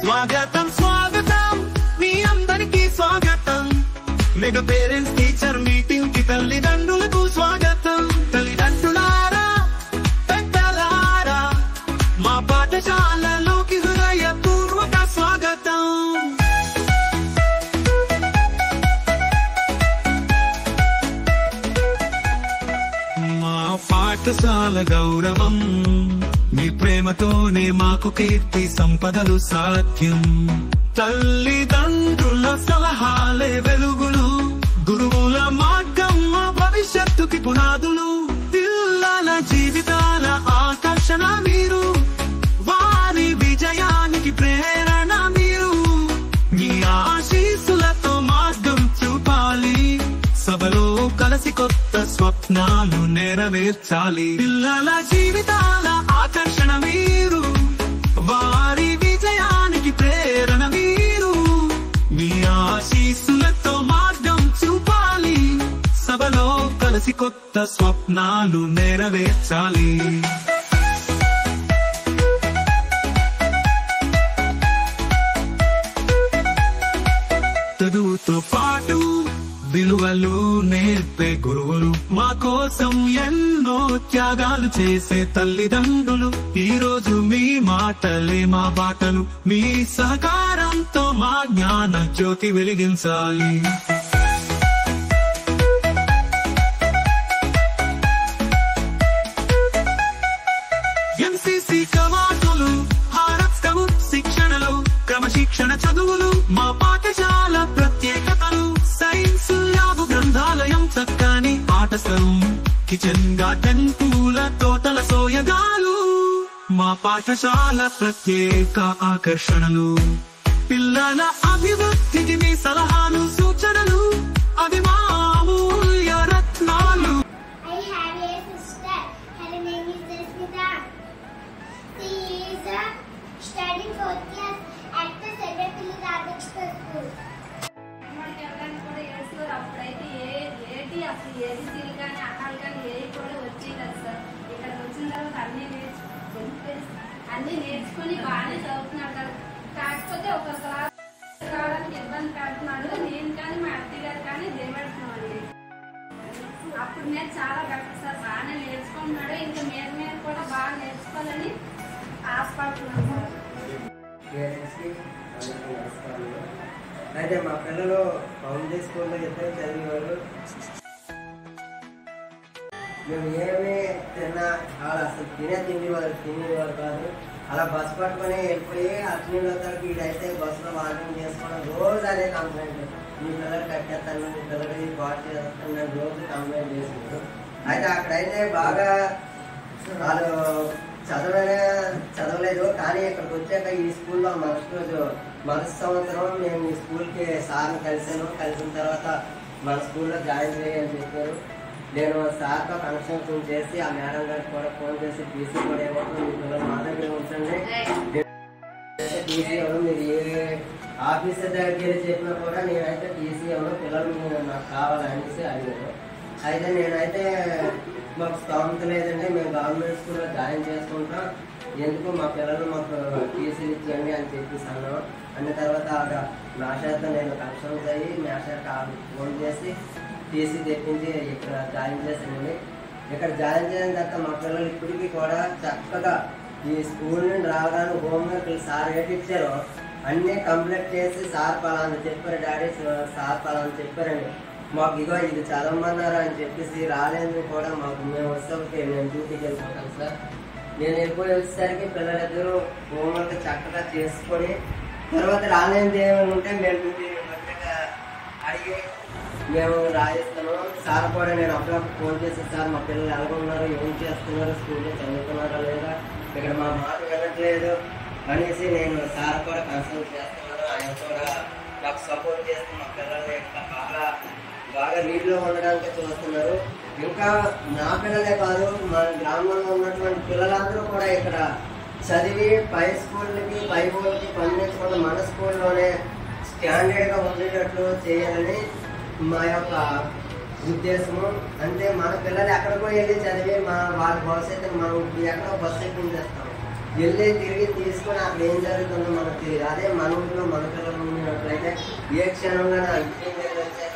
స్వాగతం స్వాగతం. మీ అందరికీ స్వాగతం. మెగా పేరెంట్స్ టీచర్ మీటింగ్కి తల్లిదండ్రులకు స్వాగతం. తల్లిదండ్రులారా పెద్దలారా మా పాఠశాలలోకి హృదయపూర్వక స్వాగతం. మా పాఠశాల గౌరవం. మీ ప్రేమతోనే మాకు కీర్తి సంపదలు సాధ్యం. తల్లిదండ్రుల సలహాలే వెలుగులు గురువుల మార్గం మా భవిష్యత్తుకి పునాదులు. పిల్లల జీవితాల ఆకర్షణ మీరు వారి విజయానికి ప్రేరణ మీరు. మీ ఆశీస్సులతో మార్గం చూపాలి. సభలో కలిసి కొత్త స్వప్నాలు నెరవేర్చాలి. పిల్లల జీవితాల ఆకర్షణ మీరు వారి విజయానికి ప్రేరణ మీరు మీ ఆశీస్సులతో మార్గం చూపాలి. సభలో కలిసి కొత్త స్వప్నాలు నెరవేర్చాలి. చదువుతో పాటు విలువలు నేర్పే గురువులు మా కోసం ఎన్నో త్యాగాలు చేసే తల్లిదండ్రులు. ఈ రోజు మీ మాటలే మా బాటలు మీ సహకారంతో మా జ్ఞాన జ్యోతి వెలిగించాలి. నిజంగా జంతువుల తోటల సోయగాలు మా పాఠశాల ప్రత్యేక ఆకర్షణలు. పిల్లల అభివృద్ధికి మీ సలహాలు నేర్చుకుని బాగానే చదువుతున్నాడు కాకపోతే ఒక క్లాస్ రావడానికి ఇబ్బంది పడుతున్నాడు. నేను కానీ మా అత్తయ్య గారు కానీ దేవడుతున్నామండి అప్పుడు నేను చాలా కష్టం సార్ బాగానే నేర్చుకుంటున్నాడు ఇంకా మీద మీద కూడా బాగా నేర్చుకోవాలని ఆశపడుతున్నాను అయితే మా పిల్లలు ఫౌండరీ స్కూల్లో ఇద్దరు చదివేవారు మేము ఏమి తిన్నా వాళ్ళు అసలు తినే తినేవారు తినేవారు కాదు. అలా బస్సు పట్టుకొని వెళ్ళిపోయి అర్జునుల తరపు వీడైతే బస్సులో వాకింగ్ చేసుకోవడం రోజు అదే కంప్లైంట్. మీ పిల్లలు కట్టేస్తాను మీ పిల్లలు బాట్ చేస్తాను రోజు కంప్లైంట్ చేసినారు అయితే అక్కడైతే బాగా వాళ్ళు చదవలే చదవలేదు. కానీ ఇక్కడికి వచ్చాక ఈ స్కూల్లో మరుసటి రోజు మరుసటి సంవత్సరం మేము ఈ స్కూల్కి సార్ని కలిసాను కలిసిన తర్వాత మన స్కూల్లో జాయిన్ చేయని చెప్పారు. నేను సార్తో కనెక్షన్ చేసి ఆ మేడం గారికి కూడా ఫోన్ చేసి టీసీ కూడా ఏమవుతుంది మీ మా దగ్గర ఉంచండి. టీసీ ఇవ్వడం మీరు ఏ ఆఫీసర్ దగ్గర చెప్పినా కూడా నేనైతే టీసీ ఇవ్వను పిల్లలు నాకు కావాలనేసి అడిగాను అయితే నేనైతే మాకు స్తోమత లేదండి మేము గవర్నమెంట్ స్కూల్లో జాయిన్ చేసుకుంటాం. ఎందుకు మా పిల్లలు మాకు టీసీలు ఇచ్చేయండి అని చెప్పేసి అన్నాం. అన్న తర్వాత ఆవిడ మేషర్తో నేను కన్సల్ట్ అయ్యి మేషర్కి ఆవిడ ఫోన్ చేసి టీసీ తెప్పించి ఇక్కడ జాయిన్ చేశానండి. ఇక్కడ జాయిన్ చేసిన తర్వాత మా పిల్లలు ఇప్పటికీ కూడా చక్కగా ఈ స్కూల్ నుండి రావడానికి హోంవర్క్ సార్ ఏటి ఇచ్చారో అన్నీ కంప్లీట్ చేసి సార్ పలానా చెప్పారు డాడీ సార్ పలానా చెప్పారండి. మాకు ఇగో ఇది చదవమన్నారు అని చెప్పేసి రాలేదు కూడా మాకు మేము వస్తే నేను డ్యూటీకి వెళ్ళిపోతాం సార్. నేను వెళ్ళిపోయి వచ్చేసరికి పిల్లలిద్దరూ హోంవర్క్ చక్కగా చేసుకొని తర్వాత రాలేనిది ఏమైనా ఉంటే మేము డ్యూటీ అడిగి మేము రాయిస్తాము సార్ కూడా నేను అప్పుడప్పుడు ఫోన్ చేసి సార్ మా పిల్లలు ఎలా ఉన్నారు ఏం చేస్తున్నారు? స్కూల్లో చదువుతున్నారా లేదా? ఇక్కడ మా మాట వినట్లేదు. అనేసి నేను సార్ కూడా కన్సల్ట్ చేస్తున్నాను. ఆయన కూడా నాకు సపోర్ట్ చేస్తూ మా పిల్లల్ని ఇంకా బాగా బాగా నీటిలో ఉండడానికి చూస్తున్నారు. ఇంకా నా పిల్లలే కాదు మా గ్రామంలో ఉన్నటువంటి పిల్లలందరూ కూడా ఇక్కడ చదివి పై స్కూళ్ళకి పై ఊళ్ళకి పండించకుండా మన స్కూల్లోనే స్టాండర్డ్గా ఉండేటట్లు చేయాలని మా యొక్క ఉద్దేశము. అంటే మన పిల్లలు ఎక్కడికో వెళ్ళి చదివి మా వాళ్ళ భవిష్యత్తు మనం ఎక్కడో బస్సు ఎక్కించేస్తాం వెళ్ళి తిరిగి తీసుకొని అక్కడ ఏం జరుగుతుందో మనకు తెలియదు. అదే మన ఊళ్ళో మన పిల్లలు ఉన్నట్లయితే ఏ క్షణంలో నా ఇంటి వచ్చే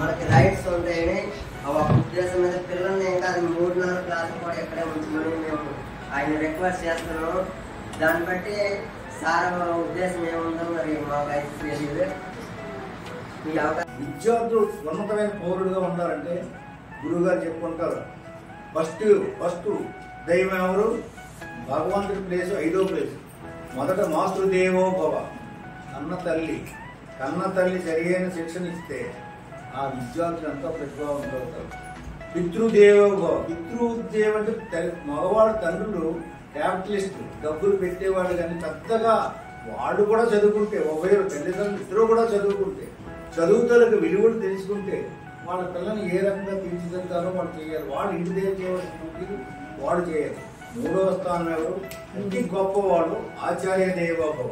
మనకి రైట్స్ ఉంటాయని ఆ ఒక ఉద్దేశం మీద పిల్లల్ని ఇంకా అది మూడు నాలుగు క్లాసులు కూడా ఇక్కడే ఉంచమని మేము ఆయన రిక్వెస్ట్ చేస్తున్నాము. దాన్ని బట్టి సార్ ఉద్దేశం ఏముందో మరి మాకైతే తెలియదు. మీ అవకాశం విద్యార్థులు ఉన్నతమైన పౌరుడుగా ఉండాలంటే గురువుగారు చెప్పుకుంటారు. ఫస్ట్ ఫస్ట్ దైవం ఎవరు? భగవంతుడి ప్లేస్ ఐదో ప్లేస్. మొదట మాతృదేవో భవ. కన్న తల్లి. కన్న తల్లి సరియైన శిక్షణ ఇస్తే ఆ విద్యార్థులు ఎంతో ప్రతిభావంతులు అవుతారు. పితృదేవో భవ. పితృదేవ అంటే తల్లి- మగవాడు తండ్రులు క్యాపిటలిస్ట్ డబ్బులు పెట్టేవాళ్ళు కానీ పెద్దగా వాడు కూడా చదువుకుంటే ఒకవేళ తల్లిదండ్రులు ఇద్దరు కూడా చదువుకుంటే చదువుతలకు విలువలు తెలుసుకుంటే వాళ్ళ పిల్లల్ని ఏ రకంగా తీర్చిదిద్దాలో వాళ్ళు చేయాలి. వాడు ఇంటి దగ్గర చేయవలసిన డ్యూటీలు వాడు చేయాలి. మూడవ స్థానం ఎవరు? అతి గొప్పవాడు ఆచార్య దేవోభవ.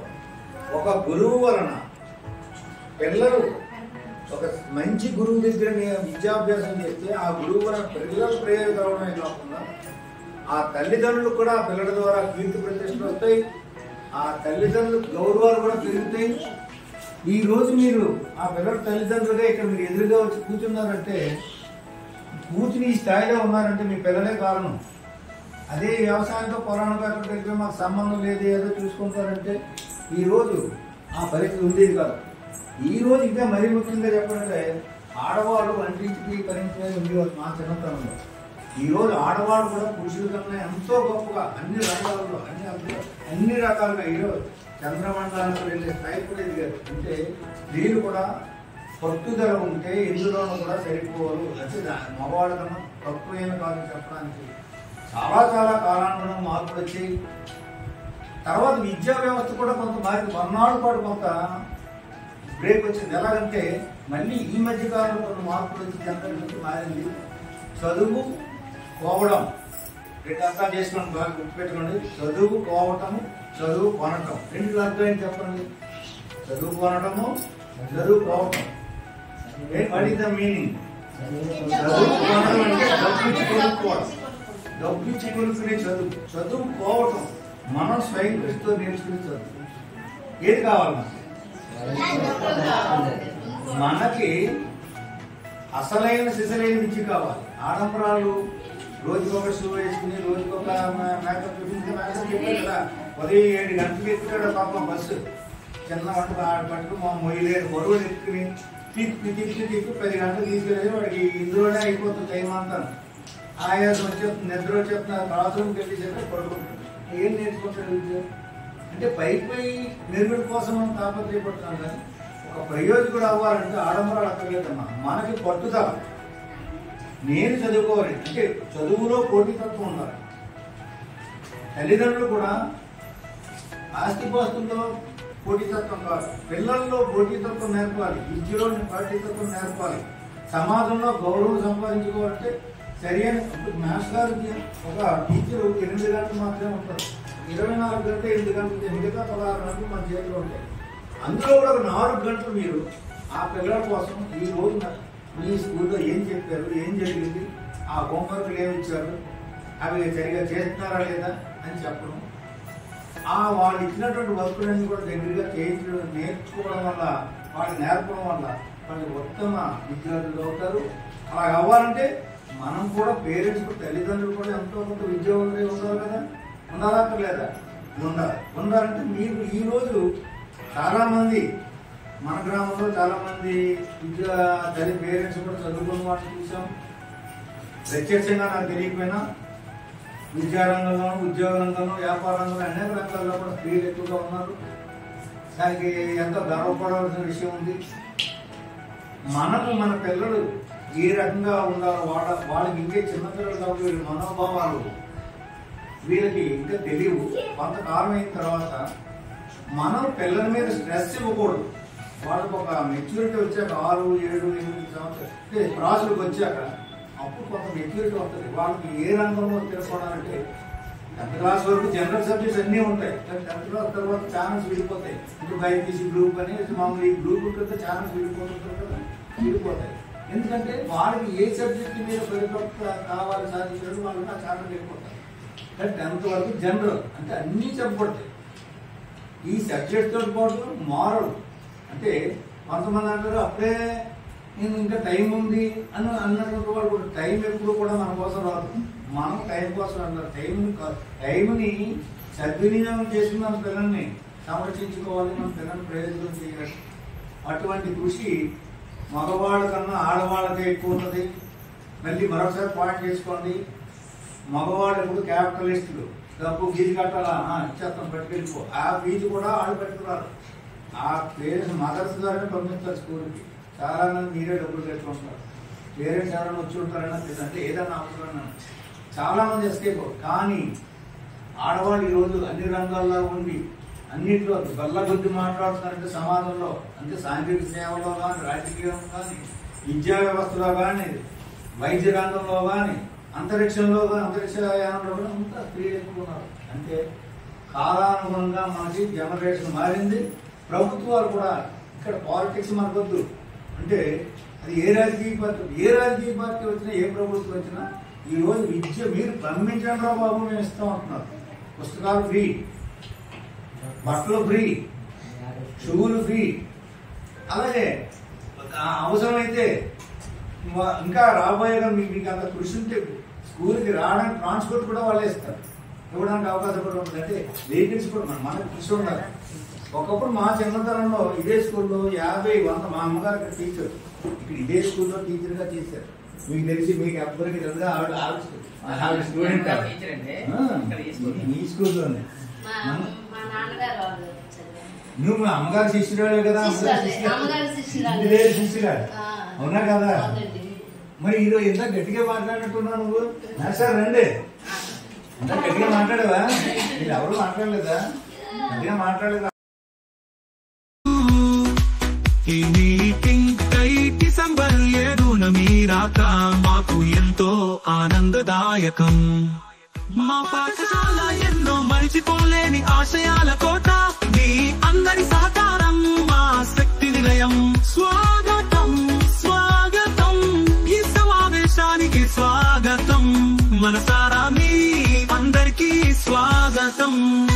ఒక గురువు వలన పిల్లలు ఒక మంచి గురువు దగ్గర విద్యాభ్యాసం చేస్తే ఆ గురువు వలన పిల్లలు ప్రయోజనమే కాకుండా ఆ తల్లిదండ్రులు కూడా పిల్లల ద్వారా కీర్తి ప్రతిష్టలు వస్తాయి. ఆ తల్లిదండ్రుల గౌరవాలు కూడా పెరుగుతాయి. ఈ రోజు మీరు ఆ పిల్లల తల్లిదండ్రులుగా ఇక్కడ మీరు ఎదురుగా వచ్చి కూర్చున్నారంటే కూర్చుని ఈ స్థాయిలో ఉన్నారంటే మీ పిల్లలే కారణం. అదే వ్యవసాయంతో పొలానికి దగ్గర మాకు సంబంధం లేదు ఏదో చూసుకుంటారంటే ఈ రోజు ఆ పరిస్థితి ఉండేది కాదు. ఈ ఇంకా మరీ ముఖ్యంగా చెప్పాలంటే ఆడవాళ్ళు వంటింటికి పరిమితమై ఉండేవారు మా చిన్నతనంలో. ఈ రోజు ఆడవాళ్ళు కూడా పురుషుల కన్నా ఎంతో గొప్పగా అన్ని రంగాల్లో అన్ని- అన్ని రకాలుగా ఈరోజు చంద్రమండలానికి వెళ్ళే స్థాయి కూడా ఎదిగారు అంటే స్త్రీలు కూడా పట్టుదల ఉంటే ఇందులోనూ కూడా సరిపోవాలి అంటే దా- మగవాళ్ళ కన్నా తక్కువేమి కాదు చెప్పడానికి. చాలా చాలా కాలానుగుణం మార్పులు వచ్చాయి తర్వాత విద్యా వ్యవస్థ కూడా కొంత మారింది మర్నాడు పాటు కొంత బ్రేక్ వచ్చింది. ఎలాగంటే మళ్ళీ ఈ మధ్య కాలంలో కొన్ని మార్పులు వచ్చి జనరల్ నుంచి మారింది. చదువు పోవడం. రెండు అర్థాలు చేసుకోండి బాగా గుర్తుపెట్టుకోండి. చదువు కోవటము చదువు కొనటం రెండు అర్థం చెప్పండి. చదువు కొనటము చదువు పోవటం వాట్ ఈస్ ద మీనింగ్ చదువు కొనడం అంటే డబ్బు ఇచ్చి కొనుక్కోవడం డబ్బు ఇచ్చి కొనుక్కునే చదువు. చదువు పోవటం మనం స్వయం కృషితో నేర్చుకునే చదువు. ఏది కావాలి మనకి? అసలైన సిసలైన విద్య కావాలి. ఆడంబరాలు రోజుకొక షూ వేసుకుని రోజుకొక మేకప్ మేకప్ చెప్పారు కదా. ఉదయం ఏడు గంటలకు ఎక్కుతాడు పాప బస్సు. చిన్న వంట పట్టుకు మా మొయ్యలేరు. బరువులు ఎక్కుని తిప్పి తిప్పి తిప్పి పది గంటలు తీసుకెళ్ళి వాడికి. ఇందులోనే అయిపోతుంది టైం అంతా. ఆయాసం వచ్చేస్తుంది నిద్ర వచ్చేస్తున్నారు బాత్రూమ్కి వెళ్ళి చెప్పి పడుకుంటాడు ఏం నేర్చుకుంటాడు అంటే పై పై మెరుగుడు కోసం మనం తాపత్రయపడుతున్నాం కానీ ఒక ప్రయోజకుడు అవ్వాలంటే ఆడంబరాలు అక్కర్లేదమ్మా. మనకి పట్టుదల. నేను చదువుకోవాలి. అంటే చదువులో పోటీతత్వం ఉండాలి. తల్లిదండ్రులు కూడా ఆస్తిపాస్తుల్లో పోటీతత్వం కాదు. పిల్లల్లో పోటీతత్వం నేర్పాలి. విద్యలో పోటీతత్వం నేర్పాలి. సమాజంలో గౌరవం సంపాదించుకోవాలంటే సరైన మ్యాథ్స్ మాస్టర్ గారికి ఒక టీచర్ ఎనిమిది గంటలు మాత్రమే ఉంటారు. ఇరవై నాలుగు గంటలు ఎనిమిది గంటలు మిగతా పదహారు గంటలు మన చేతిలో ఉంటాయి. అందులో కూడా ఒక నాలుగు గంటలు మీరు ఆ పిల్లల కోసం ఈ రోజున మీ స్కూల్లో ఏం చెప్పారు ఏం జరిగింది ఆ హోంవర్క్లు ఏమి ఇచ్చారు అవి సరిగా చేస్తున్నారా లేదా అని చెప్పడం ఆ వాళ్ళు ఇచ్చినటువంటి వస్తువులన్నీ కూడా దగ్గరగా చేయించడం నేర్చుకోవడం వల్ల వాళ్ళు నేర్పడం వల్ల వాళ్ళు ఉత్తమ విద్యార్థులు అవుతారు. అలా అవ్వాలంటే మనం కూడా పేరెంట్స్ తల్లిదండ్రులు కూడా ఎంతో కొంత విద్యావంతులే ఉండాలి కదా? ఉండాలా లేదా? ఉండాలి. ఉండాలంటే మీరు ఈరోజు చాలామంది మన గ్రామంలో చాలామంది విద్యా తల్లి పేరెంట్స్ కూడా చదువుకున్న వాళ్ళు చూసాం. ప్రత్యక్షంగా నాకు తెలియకపోయినా విద్యారంగంలోనూ ఉద్యోగ రంగంలో వ్యాపార రంగంలో అనేక రంగాల్లో కూడా స్త్రీలు ఎక్కువగా ఉన్నారు. దానికి ఎంతో గర్వపడవలసిన విషయం ఉంది? మనకు మన పిల్లలు ఏ రకంగా ఉండాలో వాళ్ళ వాళ్ళకి ఇంకే చిన్నపిల్లలు కాబట్టి వీళ్ళ మనోభావాలు వీళ్ళకి ఇంకా తెలియవు. కొంతకాలం అయిన తర్వాత మనం పిల్లల మీద స్ట్రెస్ ఇవ్వకూడదు. వాళ్ళకి ఒక మెచ్యూరిటీ వచ్చాక ఆరు ఏడు ఎనిమిది సంవత్సరాలు ప్రాసులకు వచ్చాక అప్పుడు కొంత మెచ్యూరిటీ ఉంటుంది వాళ్ళకి ఏ రంగంలో తెలుసుకోవాలంటే టెన్త్ క్లాస్ వరకు జనరల్ సబ్జెక్ట్స్ అన్నీ ఉంటాయి. కానీ టెన్త్ క్లాస్ తర్వాత ఛానల్స్ విడిపోతాయి. ఇప్పుడు బైపీసీ గ్రూప్ అని మామూలు ఈ గ్రూప్ ఉంటుంది ఛానల్స్ విడిపోతుంటారు కదా విడిపోతాయి. ఎందుకంటే వాళ్ళకి ఏ సబ్జెక్ట్ మీద పరిపక్వత కావాలి సాధించారు వాళ్ళకి ఆ ఛానల్ వెళ్ళిపోతాయి కానీ టెన్త్ వరకు జనరల్ అంటే అన్నీ చెప్పబడతాయి. ఈ సబ్జెక్ట్తో పాటు మారల్ అంటే కొంతమంది అంటారు అప్పుడే నేను ఇంకా టైం ఉంది అని అన్నటువంటి వాళ్ళు కూడా టైం ఎప్పుడు కూడా మన కోసం రాదు. మనం టైం కోసం అన్నారు. టైం టైంని సద్వినియోగం చేసుకుని మన పిల్లల్ని సంరక్షించుకోవాలి మన పిల్లల్ని ప్రయోజనం చేయాలి అటువంటి కృషి మగవాళ్ళ కన్నా ఆడవాళ్ళకే ఎక్కువ ఉన్నది. మళ్ళీ మరొకసారి పాయింట్ చేసుకోండి. మగవాళ్ళు ఎప్పుడు క్యాపిటలిస్టులు. డబ్బు ఫీజు కట్టాలా? ఆ, ఇచ్చేస్తాం పట్టుకెళ్ళిపో. ఆ ఫీజు కూడా వాళ్ళు పెట్టుకున్నారు. ఆ పేరెంట్స్ మదర్స్ ద్వారానే పంపిస్తారు స్కూల్కి. చాలా మంది మీరే డబ్బులు కట్టుకుంటారు వేరే చాలా వచ్చి ఉంటారన్నా తెలియదు. అంటే ఏదైనా అవసరం చాలా మంది ఎస్కేప్ కానీ ఆడవాళ్ళు ఈరోజు అన్ని రంగాల్లో ఉండి అన్నింటిలో బల్లగొద్ది మాట్లాడుతున్నారంటే సమాజంలో అంటే సాంఘిక సేవలో కానీ రాజకీయంలో కానీ విద్యా వ్యవస్థలో కానీ వైద్య రంగంలో కానీ అంతరిక్షంలో కానీ అంతరిక్ష యానంలో కూడా అంతా స్త్రీలు ఎక్కువ ఉన్నారు. అంటే కాలానుగుణంగా మనకి జనరేషన్ మారింది. ప్రభుత్వాలు కూడా ఇక్కడ పాలిటిక్స్ మనకొద్దు అంటే అది ఏ రాజకీయ పార్టీ ఏ రాజకీయ పార్టీ వచ్చినా ఏ ప్రభుత్వం వచ్చినా ఈరోజు విద్య మీరు పంపించండి రా బాబు మేము ఇస్తాం అంటున్నారు. పుస్తకాలు ఫ్రీ బట్టలు ఫ్రీ షూలు ఫ్రీ. అలాగే అవసరమైతే ఇంకా రాబోయే మీకు మీకు అంత కృషి ఉంటే స్కూల్కి రావడానికి ట్రాన్స్పోర్ట్ కూడా వాళ్ళే ఇస్తారు. ఇవ్వడానికి అవకాశం కూడా ఉంటుంది. అంటే వెహికల్స్ కూడా మన మనకు కృషి ఉండాలి. ఒకప్పుడు మా చిన్నతనంలో ఇదే స్కూల్లో యాభై వంద మా అమ్మగారు ఇక్కడ టీచర్. ఇక్కడ ఇదే స్కూల్లో టీచర్గా చేశారు. మీకు తెలిసి మీకు ఎవ్వరికి తెలుసు ఆవిడ స్టూడెంట్ ఇక్కడ టీచర్ అండి. ఇక్కడ ఈ స్కూల్లోనే. నువ్వు మా అమ్మగారు శిష్యురాలే కదా శిష్యురాలే. అవునా కదా. మరి ఈరోజు ఎంత గట్టిగా మాట్లాడినట్టున్నావు నువ్వు? నా సార్ రండి. ఎంత గట్టిగా మాట్లాడవా? మీరు ఎవరు మాట్లాడలేదా? గట్టిగా మాట్లాడలేదా? ఈ డిసెంబర్ ఏడున మీరాక మాకు ఎంతో ఆనందదాయకం. మా పాఠశాల ఎన్నో మరిచిపోలేని ఆశయాల కోట మీ అందరి సహకారం మా శక్తి నిలయం. స్వాగతం స్వాగతం ఈ సమావేశానికి స్వాగతం. మనసారా మీ అందరికీ స్వాగతం.